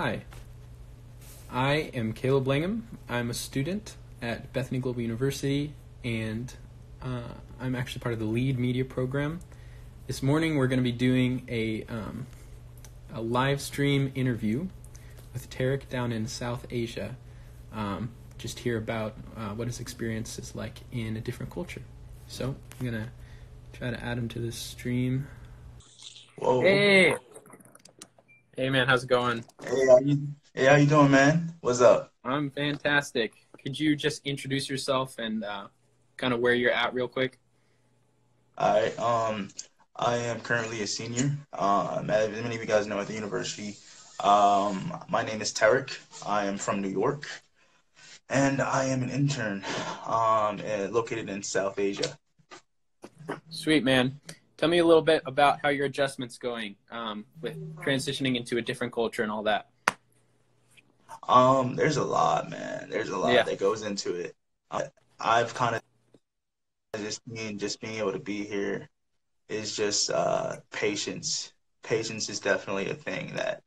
Hi, I am Caleb Langham. I'm a student at Bethany Global University, and uh, I'm actually part of the Lead Media Program. This morning, we're going to be doing a um, a live stream interview with Terrique down in South Asia. Um, just hear about uh, what his experience is like in a different culture. So I'm gonna try to add him to this stream. Whoa. Hey, hey man, how's it going? Hey, how you, hey, how you doing, man? What's up? I'm fantastic. Could you just introduce yourself and uh, kind of where you're at, real quick? I um, I am currently a senior. Um, as many of you guys know, at the university. Um, my name is Terrique. I am from New York, and I am an intern, um, eh, located in South Asia. Sweet man. Tell me a little bit about how your adjustments going um, with transitioning into a different culture and all that. Um, there's a lot, man. There's a lot Yeah. that goes into it. I, I've kind of just being just being able to be here is just uh, patience. Patience is definitely a thing that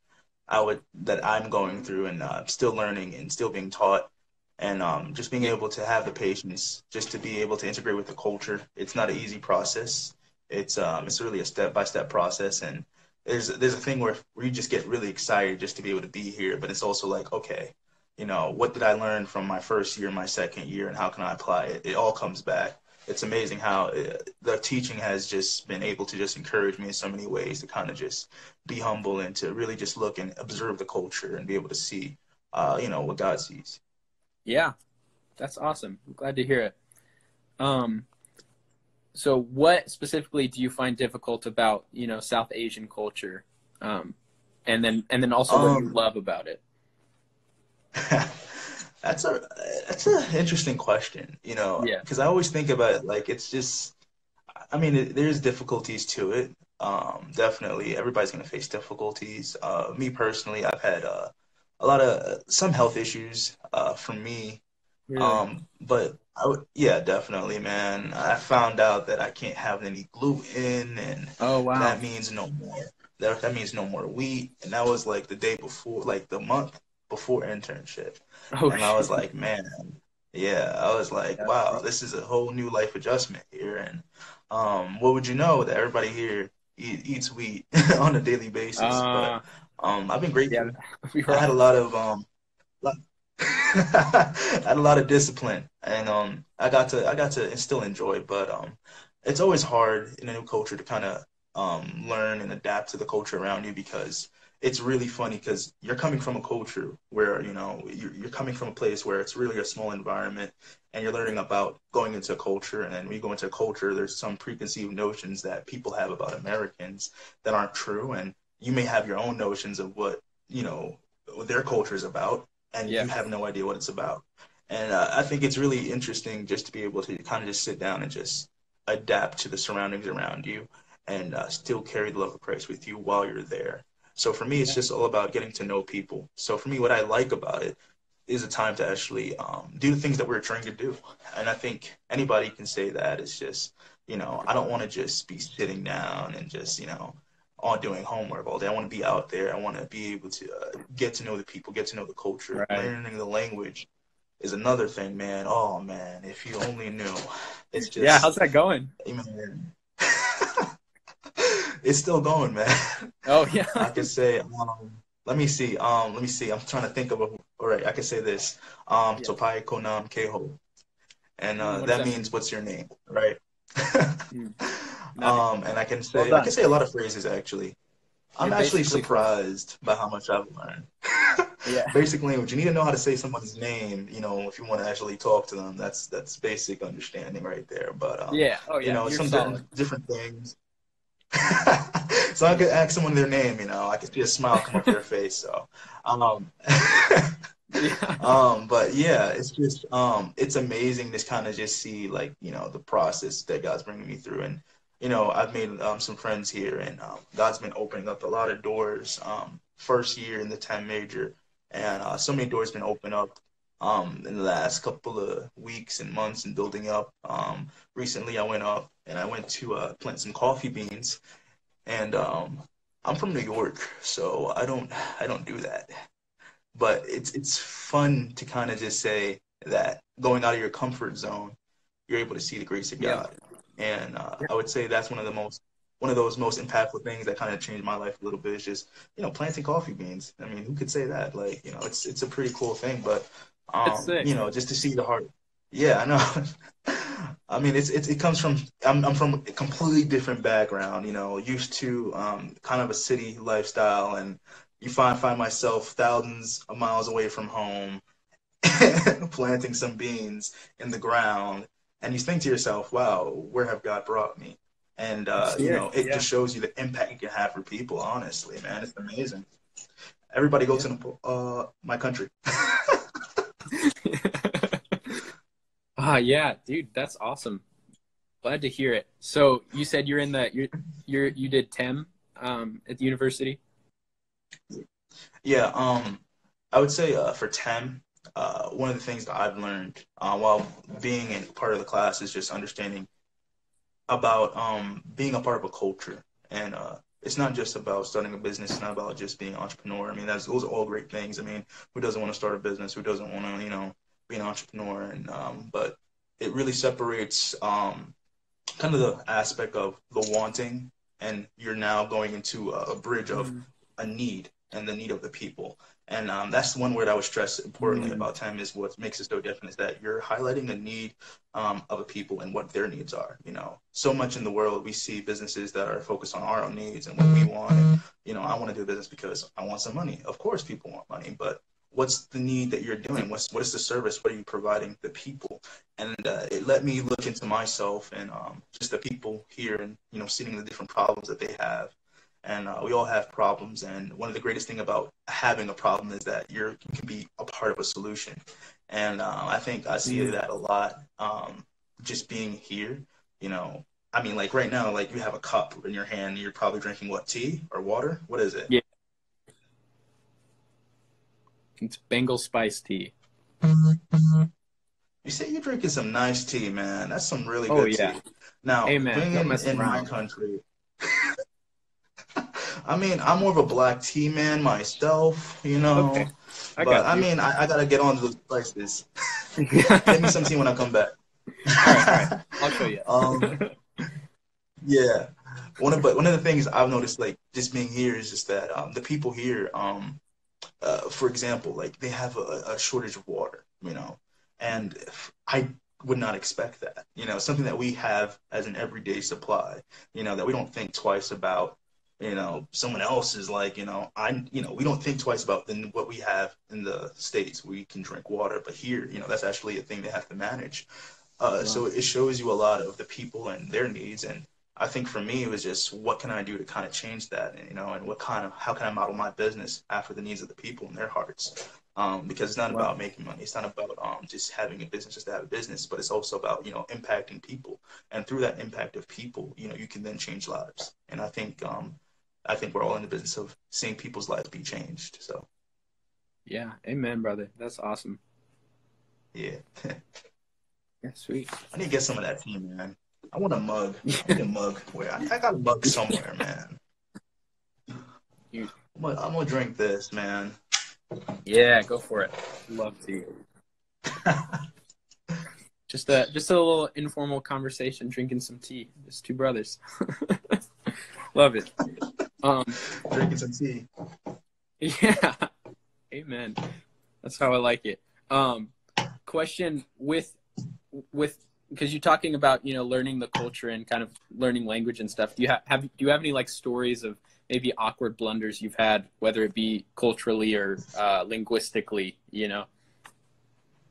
I would that I'm going through and uh, still learning and still being taught. And um, just being able to have the patience, just to be able to integrate with the culture. It's not an easy process. It's um, it's really a step by step process, and there's there's a thing where where you just get really excited just to be able to be here, but it's also like, okay, you know, what did I learn from my first year, my second year, and how can I apply it? It all comes back. It's amazing how uh, the teaching has just been able to just encourage me in so many ways to kind of just be humble and to really just look and observe the culture and be able to see, uh, you know, what God sees. Yeah, that's awesome. I'm glad to hear it. Um, so, what specifically do you find difficult about you know South Asian culture, um, and then and then also what you Um, love about it? That's a that's an interesting question, you know, Yeah. because I always think about it like it's just, I mean, it, there's difficulties to it. Um, definitely, everybody's gonna face difficulties. Uh, me personally, I've had uh, a lot of some health issues. Uh, for me, Really? um, but I would, yeah, definitely, man. I found out that I can't have any gluten, and Oh wow. that means no more. That that means no more wheat, and that was like the day before, like the month before internship. Oh And I was like, man, yeah, I was like, Yeah. wow, this is a whole new life adjustment here. And um, what would you know that everybody here eat, eats wheat on a daily basis? Uh, But um, I've been yeah, grateful. we were I had a lot of um, lot- had a lot of discipline, and um, I got to I got to and still enjoy. But um, it's always hard in a new culture to kind of um, learn and adapt to the culture around you because it's really funny because you're coming from a culture where you know you're, you're coming from a place where it's really a small environment and you're learning about going into a culture and then when you go into a culture there's some preconceived notions that people have about Americans that aren't true and you may have your own notions of what you know what their culture is about and yeah, you have no idea what it's about and uh, I think it's really interesting just to be able to kind of just sit down and just adapt to the surroundings around you and uh, still carry the love of Christ with you while you're there. So for me, it's just all about getting to know people. So for me, what I like about it is a time to actually um, do the things that we're trying to do. And I think anybody can say that. It's just, you know, I don't want to just be sitting down and just, you know, on doing homework all day. I want to be out there. I want to be able to uh, get to know the people, get to know the culture. right. Learning the language is another thing, man. Oh man, if you only knew. It's just Yeah, how's that going? man. It's still going, man. Oh yeah. I can say, um, let me see, um, let me see. I'm trying to think of a, all right, I can say this. Um, Yeah. Topai Konam Keho. And Mm, uh, what that that mean? means what's your name, right? Mm. Um, and I can Well say I can say a lot of phrases actually. I'm You're actually surprised by how much I've learned. yeah. Basic language. You need to know how to say someone's name, you know, if you want to actually talk to them. That's that's basic understanding right there. But um, Yeah. Oh you know, You're some different different things. So I could ask someone their name, you know, I could see a smile come up their face. So, um, Yeah. um, but yeah, it's just um, it's amazing to kind of just see like you know the process that God's bringing me through, and you know I've made um, some friends here, and um, God's been opening up a lot of doors. Um, first year in the TEM major, and uh, so many doors been opened up um, in the last couple of weeks and months and building up. Um, recently, I went up and I went to uh, plant some coffee beans, and um, I'm from New York, so I don't I don't do that. but it's it's fun to kind of just say that going out of your comfort zone, you're able to see the grace of God. Yeah. And uh, yeah. I would say that's one of the most one of those most impactful things that kind of changed my life a little bit is just you know planting coffee beans. I mean, who could say that? Like you know, it's it's a pretty cool thing, but um, you know, just to see the heart. Yeah, I know. I mean, it's, it's it comes from I'm I'm from a completely different background. You know, used to um, kind of a city lifestyle, and you find find myself thousands of miles away from home, planting some beans in the ground, and you think to yourself, "Wow, where have God brought me?" And uh, you know, it yeah. just shows you the impact you can have for people. Honestly, man, it's amazing. Everybody goes yeah. to uh, my country. ah, yeah, dude, that's awesome. Glad to hear it. So you said you're in the you're you're you did TEM um, at the university. Yeah, um, I would say uh, for TEM, uh, one of the things that I've learned uh, while being in part of the class is just understanding about um, being a part of a culture. And uh, it's not just about starting a business. It's not about just being an entrepreneur. I mean, that's, those are all great things. I mean, who doesn't want to start a business? Who doesn't want to, you know, be an entrepreneur? And um, but it really separates um, kind of the aspect of the wanting, and you're now going into a, a bridge of mm-hmm. a need and the need of the people. And um, that's one word I would stress importantly mm-hmm. about time is what makes it so different is that you're highlighting the need um, of a people and what their needs are. You know, so much in the world we see businesses that are focused on our own needs and what we want. And, you know, I want to do a business because I want some money. Of course, people want money, but what's the need that you're doing? What's what is the service? What are you providing the people? And uh, it let me look into myself and um, just the people here and you know seeing the different problems that they have and uh, we all have problems and one of the greatest thing about having a problem is that you're, you can be a part of a solution. And uh, i think i see that a lot um, just being here you know i mean like right now like you have a cup in your hand you're probably drinking what tea or water? What is it? Yeah. It's bengal spice tea. You say you're drinking some nice tea man. That's some really oh, good yeah. tea. Now Amen. being in, in my country I mean, I'm more of a black tea man myself, you know. Okay. I but I mean, I, I, gotta get on those prices. Give me some tea when I come back. all right, all right. I'll show you. um, yeah, one of but one of the things I've noticed, like just being here, is just that um, the people here, um, uh, for example, like they have a, a shortage of water, you know, and I would not expect that. You know, something that we have as an everyday supply. You know, that we don't think twice about you know someone else is like you know i you know we don't think twice about than what we have in the states we can drink water but here you know that's actually a thing they have to manage uh, wow. so it shows you a lot of the people and their needs and i think for me it was just what can i do to kind of change that and you know and what kind of how can i model my business after the needs of the people and their hearts um, because it's not wow. about making money. It's not about um, just having a business just to have a business, but it's also about you know impacting people. And through that impact of people, you know, you can then change lives. And I think um, I think we're all in the business of seeing people's lives be changed. So, yeah, amen, brother. That's awesome. Yeah. yeah, sweet. I need to get some of that tea, man. I want a mug. I need a mug. Where I, I got a mug somewhere, man. I'm gonna, I'm gonna drink this, man. Yeah, go for it. Love tea. just a just a little informal conversation, drinking some tea. Just two brothers. Love it. Um, Drinking some tea. Yeah. Amen. That's how I like it. Um, question with with because you're talking about you know learning the culture and kind of learning language and stuff. Do you have, have do you have any like stories of maybe awkward blunders you've had, whether it be culturally or uh, linguistically? You know.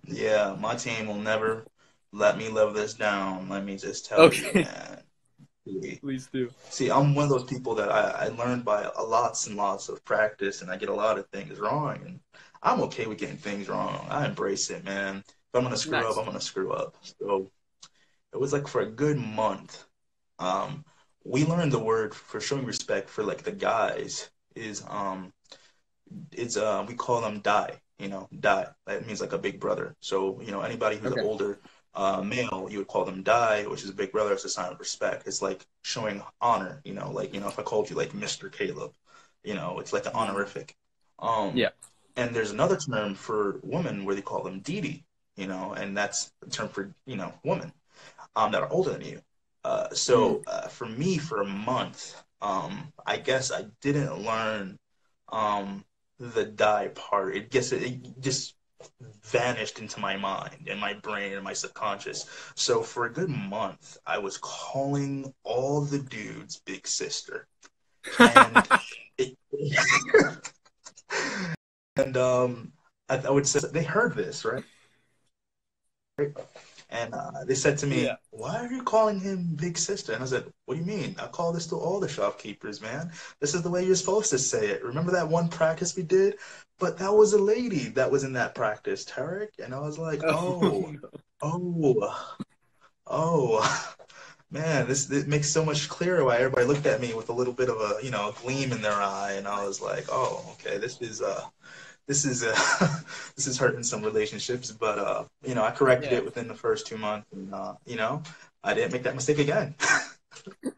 Yeah, my team will never let me live this down. Let me just tell okay. you, man. Please do. See, I'm one of those people that I, I learned by a lots and lots of practice, and I get a lot of things wrong, and I'm okay with getting things wrong. I embrace it, man. If I'm gonna screw nice. up, I'm gonna screw up. So it was like for a good month. Um, we learned the word for showing respect for like the guys is um, it's uh we call them die. You know, die. That means like a big brother. So you know anybody who's okay. older uh, male, you would call them die, which is a big brother. It's a sign of respect. It's like showing honor. You know, like you know, if I called you like Mister Caleb, you know, it's like an honorific. Um, yeah. and there's another term for women where they call them Didi, you know, and that's a term for you know women um, that are older than you. Uh, so Mm. uh, for me, for a month, um, I guess I didn't learn um, the die part. It guess it, it just vanished into my mind and my brain and my subconscious. So for a good month, I was calling all the dudes big sister, and it, and um, I, I would say they heard this right, and uh, they said to me, Yeah. "Why are you calling him big sister?" And I said, "What do you mean? I call this to all the shopkeepers, man. This is the way you're supposed to say it. Remember that one practice we did? But that was a lady that was in that practice, Terrique." And I was like, "Oh." Oh, oh, man, this it makes so much clearer why everybody looked at me with a little bit of a, you know, gleam in their eye, and I was like, oh, okay, this is uh, this is uh, this is hurting some relationships, but uh, you know, I corrected Yeah. it within the first two months, and uh, you know, I didn't make that mistake again.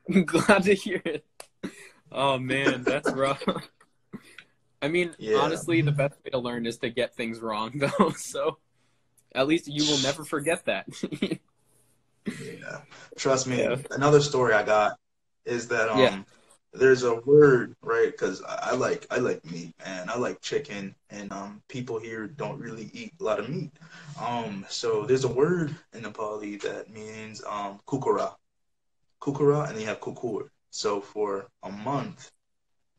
I'm glad to hear it. Oh man, that's rough. I mean, Yeah. honestly, the best way to learn is to get things wrong, though. So at least you will never forget that. Yeah, trust me. Yeah. Another story I got is that um, Yeah. there's a word right because I, I like I like meat and I like chicken and um, people here don't really eat a lot of meat. Um, so there's a word in Nepali that means um, kukura, kukura, and they have kukur. So for a month,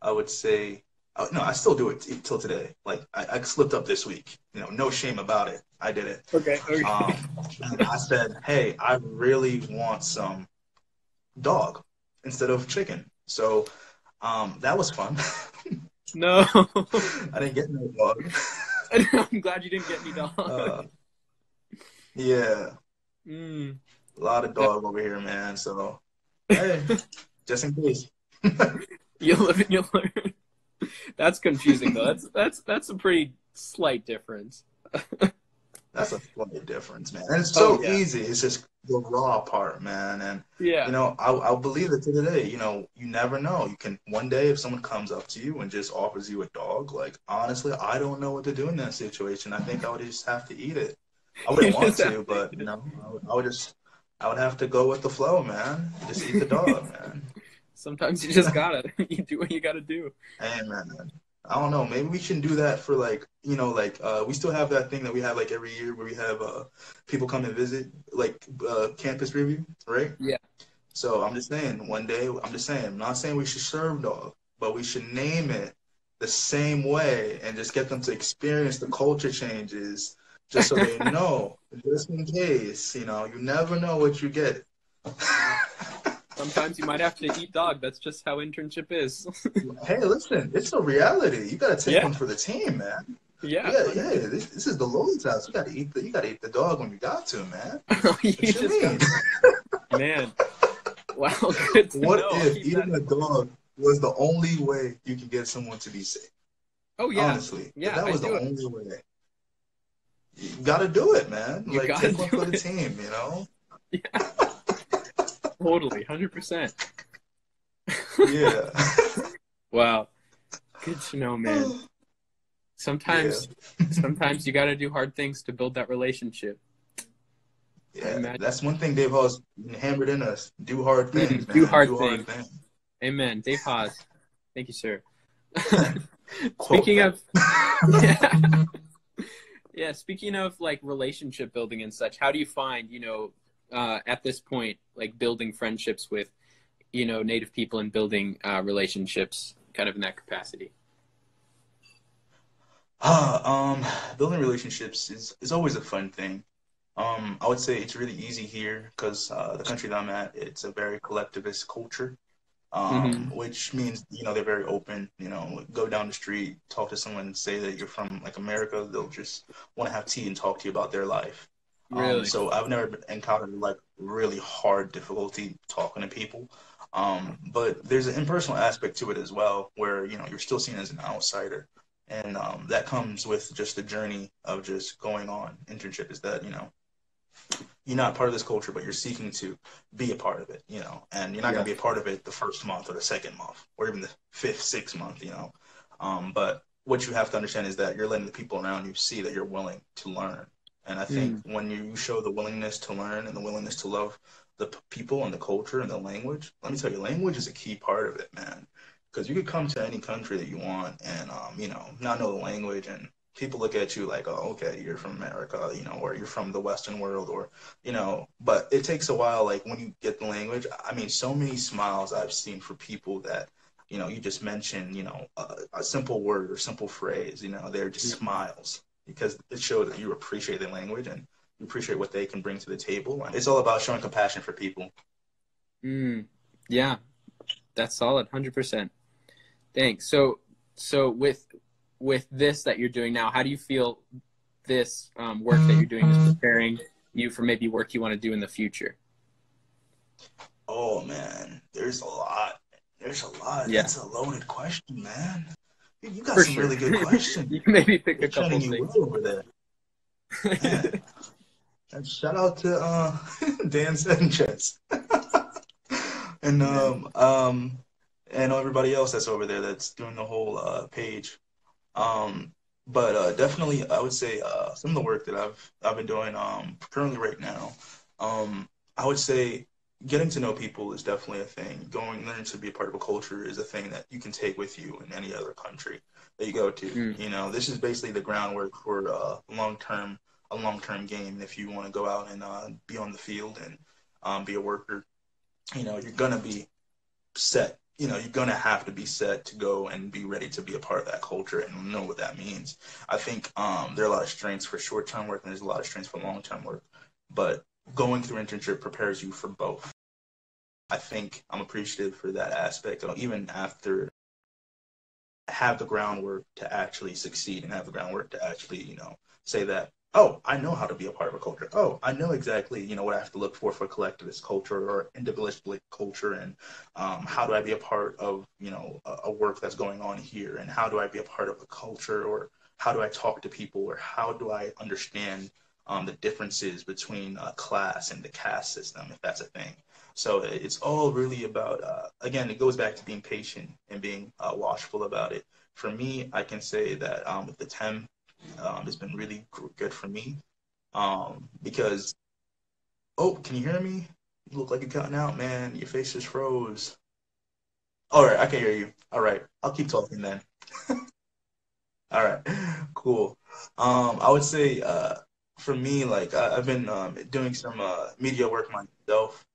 I would say. Uh, no, I still do it t- till today. Like I, I slipped up this week. You know, no shame about it. I did it. okay. Okay. Um, I said, "Hey, I really want some dog instead of chicken." So um, that was fun. no. I didn't get no dog. I'm glad you didn't get me dog. Uh, yeah, Mm. a lot of dog over here, man. So hey, just in case. You'll live and you'll learn. That's confusing though. That's that's that's a pretty slight difference. That's a slight difference, man. And it's so Oh, yeah. easy. It's just the raw part, man. And Yeah. you know, I'll, I'll believe it to the day. You know, you never know. You can one day if someone comes up to you and just offers you a dog. Like honestly, I don't know what to do in that situation. I think I would just have to eat it. I wouldn't want to, to but you know, I would, I would just, I would have to go with the flow, man. Just eat the dog, man. Sometimes you just gotta. you do what you gotta do. Hey, man. I don't know. Maybe we should do that for like, you know, like uh, we still have that thing that we have like every year where we have uh, people come and visit, like uh, campus review, right? Yeah. So I'm just saying, one day, I'm just saying, I'm not saying we should serve dog, but we should name it the same way and just get them to experience the culture changes, just so they know, just in case, you know, you never know what you get. Sometimes you might have to eat dog. That's just how internship is. hey, listen, it's a reality. You gotta take Yeah. one for the team, man. yeah. Yeah, yeah. This, this is the Lord's house. You gotta eat the you gotta eat the dog when you got to, man. Oh, you What you mean? got, man. Wow, What know. If eating that- a dog was the only way you can get someone to be safe? Oh yeah. Honestly, Yeah, that was the only way. You gotta do it, man. You like take one for the team, you know. Totally, hundred percent. Yeah. Wow. Good to know, man. Sometimes, sometimes you got to do hard things to build that relationship. yeah, that's one thing Dave Hall's hammered in us. Do hard Mm, things, do man. hard things. Amen. Dave Haas. Thank you, sir. Speaking of, yeah. yeah, speaking of like relationship building and such, how do you find, you know, uh, at this point, like building friendships with, you know, Native people and building uh, relationships, kind of in that capacity? Ah, um, building relationships is, is always a fun thing. Um, I would say it's really easy here because uh, the country that I'm at, it's a very collectivist culture, um, which means you know they're very open. You know, go down the street, talk to someone, say that you're from like America, they'll just want to have tea and talk to you about their life. Um, so I've never encountered like really hard difficulty talking to people. Um, but there's an impersonal aspect to it as well, where you know you're still seen as an outsider, and um, that comes with just the journey of just going on internship. Is that you know you're not part of this culture, but you're seeking to be a part of it, you know, and you're not Yeah. gonna be a part of it the first month or the second month or even the fifth, sixth month, you know. Um, but what you have to understand is that you're letting the people around you see that you're willing to learn. And I think mm. when you show the willingness to learn and the willingness to love the p- people and the culture and the language, let me tell you, language is a key part of it, man. Because you could come to any country that you want and, um, you know, not know the language and people look at you like, oh, okay, you're from America, you know, or you're from the Western world, or, you know, but it takes a while. Like when you get the language, I mean, so many smiles I've seen for people that, you know, you just mention, you know, a, a simple word or simple phrase, you know, they're just mm-hmm. smiles because it shows that you appreciate the language and you appreciate what they can bring to the table. It's all about showing compassion for people. Mm, yeah, that's solid, hundred percent. Thanks. So, so with with this that you're doing now, how do you feel this um, work that you're doing is preparing you for maybe work you want to do in the future? Oh man, there's a lot. There's a lot. Yeah. That's a loaded question, man. You got for some sure. really good questions. you can maybe pick a couple things over there. and shout out to uh, Dan Sanchez and um, um, and everybody else that's over there that's doing the whole uh, page. Um, but uh, definitely, I would say uh, some of the work that I've I've been doing um, currently right now. Um, I would say getting to know people is definitely a thing. Going learning to be a part of a culture is a thing that you can take with you in any other country that you go to. Mm. You know, this is basically the groundwork for uh, long term a long term game. If you want to go out and uh, be on the field and um, be a worker, you know, you're gonna be set you know, you're going to have to be set to go and be ready to be a part of that culture and know what that means. I think um, there are a lot of strengths for short term work and there's a lot of strengths for long term work. But going through internship prepares you for both. I think I'm appreciative for that aspect, even after have the groundwork to actually succeed and have the groundwork to actually, you know, say that oh, I know how to be a part of a culture. Oh, I know exactly, you know, what I have to look for for collectivist culture or individualist culture, and um, how do I be a part of, you know, a, a, work that's going on here, and how do I be a part of a culture, or how do I talk to people, or how do I understand um, the differences between uh, class and the caste system, if that's a thing. So it's all really about, uh, again, it goes back to being patient and being uh, watchful about it. For me, I can say that um, with the TEM um, has been really good for me um, because. Oh, can you hear me? You look like you're cutting out, man. Your face just froze. All right, I can hear you. All right, I'll keep talking then. All right, cool. Um, I would say uh, for me, like I, have been um, doing some uh, media work myself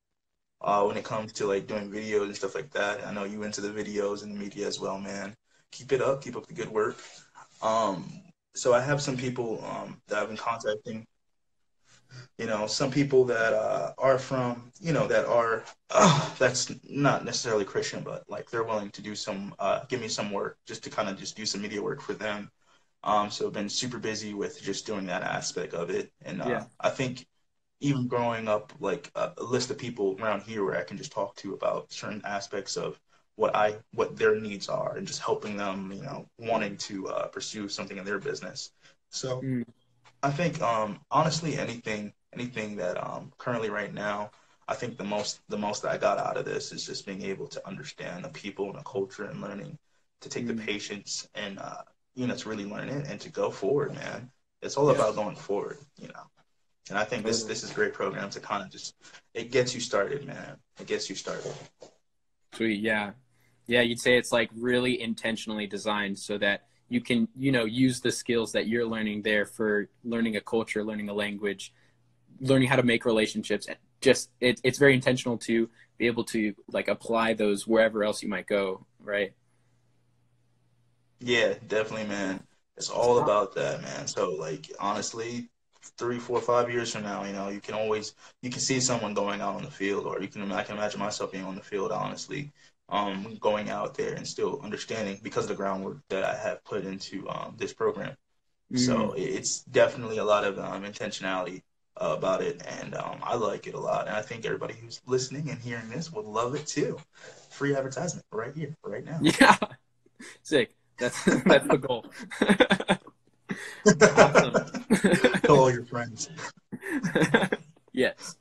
uh, when it comes to like doing videos and stuff like that. I know you into the videos and the media as well, man. Keep it up. Keep up the good work. Um, so I have some people um, that I've been contacting. You know, some people that uh, are from, you know, that are uh, that's not necessarily Christian, but like they're willing to do some, uh, give me some work just to kind of just do some media work for them. Um, so I've been super busy with just doing that aspect of it, and uh, yeah. I think even growing up, like a, a list of people around here where I can just talk to about certain aspects of what I what their needs are and just helping them, you know, wanting to uh, pursue something in their business. So mm. I think um, honestly anything anything that um, currently right now I think the most the most that I got out of this is just being able to understand the people and the culture and learning to take mm. the patience and uh, you know to really learn it and to go forward, man. It's all yeah. about going forward, you know. And I think this this is a great program to kind of just it gets you started, man. It gets you started. Sweet, yeah. Yeah, you'd say it's like really intentionally designed so that you can, you know, use the skills that you're learning there for learning a culture, learning a language, learning how to make relationships. And just it, it's very intentional to be able to like apply those wherever else you might go, right? Yeah, definitely, man. It's all about that, man. So like honestly, three, four, five years from now, you know, you can always you can see someone going out on the field, or you can I can imagine myself being on the field, honestly, um, going out there and still understanding because of the groundwork that I have put into um, this program. Mm. So it's definitely a lot of um, intentionality uh, about it, and um, I like it a lot. And I think everybody who's listening and hearing this would love it too. Free advertisement right here, right now. Yeah, sick. That's that's the goal. awesome. Tell all your friends. yes.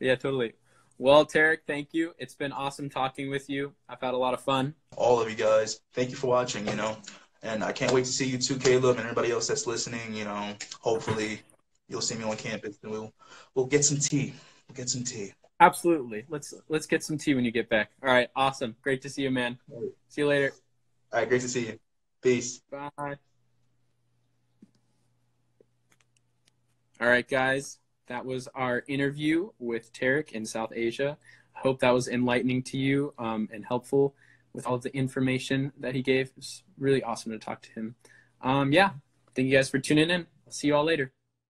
Yeah, totally. Well, Terrique, thank you. It's been awesome talking with you. I've had a lot of fun. All of you guys, thank you for watching. You know, And I can't wait to see you too, Caleb, and everybody else that's listening. You know, hopefully you'll see me on campus and we'll we'll get some tea. We'll get some tea. Absolutely. Let's let's get some tea when you get back. All right. Awesome. Great to see you, man. See you later. All right. Great to see you. Peace. Bye. All right, guys. That was our interview with Terrique in South Asia. I hope that was enlightening to you um, and helpful with all the information that he gave. It's really awesome to talk to him. Um, yeah. Thank you guys for tuning in. I'll see you all later.